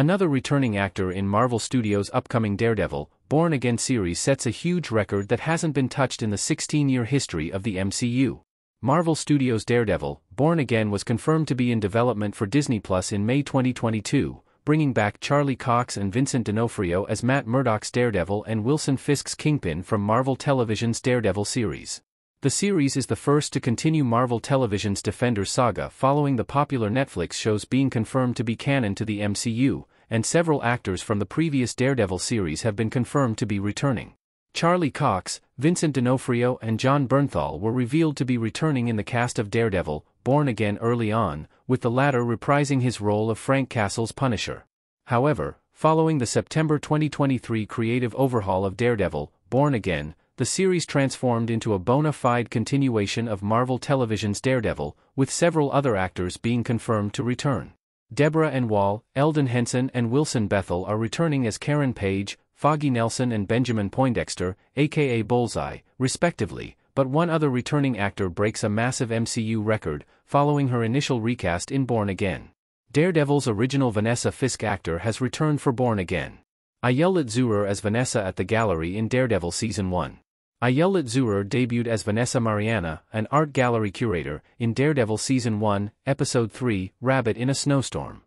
Another returning actor in Marvel Studios' upcoming Daredevil, Born Again series sets a huge record that hasn't been touched in the 16-year history of the MCU. Marvel Studios' Daredevil, Born Again was confirmed to be in development for Disney Plus in May 2022, bringing back Charlie Cox and Vincent D'Onofrio as Matt Murdock's Daredevil and Wilson Fisk's Kingpin from Marvel Television's Daredevil series. The series is the first to continue Marvel Television's Defenders saga following the popular Netflix shows being confirmed to be canon to the MCU, and several actors from the previous Daredevil series have been confirmed to be returning. Charlie Cox, Vincent D'Onofrio and Jon Bernthal were revealed to be returning in the cast of Daredevil, Born Again early on, with the latter reprising his role of Frank Castle's Punisher. However, following the September 2023 creative overhaul of Daredevil, Born Again, the series transformed into a bona fide continuation of Marvel Television's Daredevil, with several other actors being confirmed to return. Deborah Ann Woll, Elden Henson and Wilson Bethel are returning as Karen Page, Foggy Nelson and Benjamin Poindexter, aka Bullseye, respectively, but one other returning actor breaks a massive MCU record, following her initial recast in Born Again. Daredevil's original Vanessa Fisk actor has returned for Born Again. Ayelet Zurer as Vanessa at the gallery in Daredevil Season 1. Ayelet Zurer debuted as Vanessa Marianna, an art gallery curator, in Daredevil Season 1, Episode 3, Rabbit in a Snowstorm.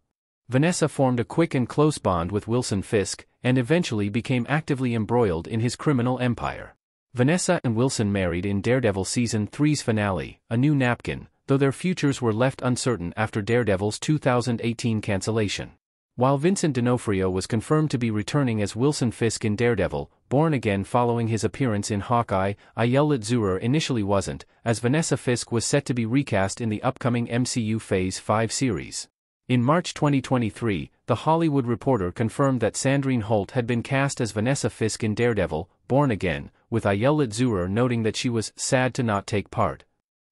Vanessa formed a quick and close bond with Wilson Fisk, and eventually became actively embroiled in his criminal empire. Vanessa and Wilson married in Daredevil Season 3's finale, A New Napkin, though their futures were left uncertain after Daredevil's 2018 cancellation. While Vincent D'Onofrio was confirmed to be returning as Wilson Fisk in Daredevil, Born Again following his appearance in Hawkeye, Ayelet Zurer initially wasn't, as Vanessa Fisk was set to be recast in the upcoming MCU Phase 5 series. In March 2023, The Hollywood Reporter confirmed that Sandrine Holt had been cast as Vanessa Fisk in Daredevil, Born Again, with Ayelet Zurer noting that she was sad to not take part.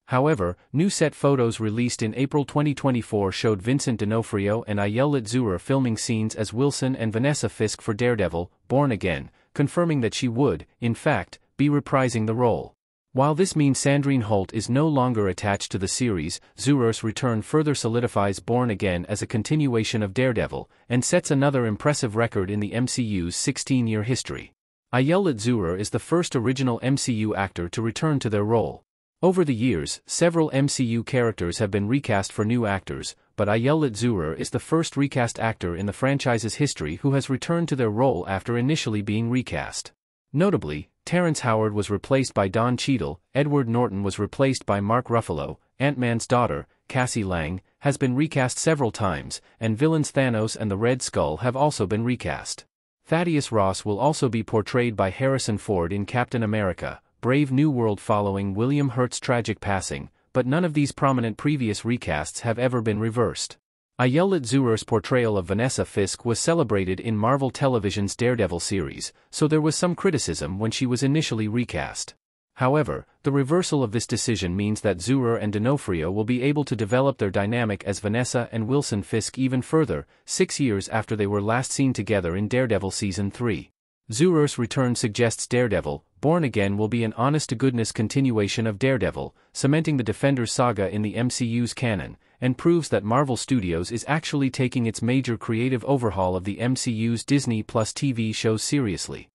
However, new set photos released in April 2024 showed Vincent D'Onofrio and Ayelet Zurer filming scenes as Wilson and Vanessa Fisk for Daredevil, Born Again, confirming that she would, in fact, be reprising the role. While this means Sandrine Holt is no longer attached to the series, Zurer's return further solidifies Born Again as a continuation of Daredevil, and sets another impressive record in the MCU's 16-year history. Ayelet Zurer is the first original MCU actor to return to their role. Over the years, several MCU characters have been recast for new actors, but Ayelet Zurer is the first recast actor in the franchise's history who has returned to their role after initially being recast. Notably, Terrence Howard was replaced by Don Cheadle, Edward Norton was replaced by Mark Ruffalo, Ant-Man's daughter, Cassie Lang, has been recast several times, and villains Thanos and the Red Skull have also been recast. Thaddeus Ross will also be portrayed by Harrison Ford in Captain America, Brave New World following William Hurt's tragic passing, but none of these prominent previous recasts have ever been reversed. Ayelet Zurer's portrayal of Vanessa Fisk was celebrated in Marvel Television's Daredevil series, so there was some criticism when she was initially recast. However, the reversal of this decision means that Zurer and D'Onofrio will be able to develop their dynamic as Vanessa and Wilson Fisk even further, six years after they were last seen together in Daredevil Season 3. Zurer's return suggests Daredevil, Born Again will be an honest-to-goodness continuation of Daredevil, cementing the Defenders saga in the MCU's canon, and proves that Marvel Studios is actually taking its major creative overhaul of the MCU's Disney Plus TV shows seriously.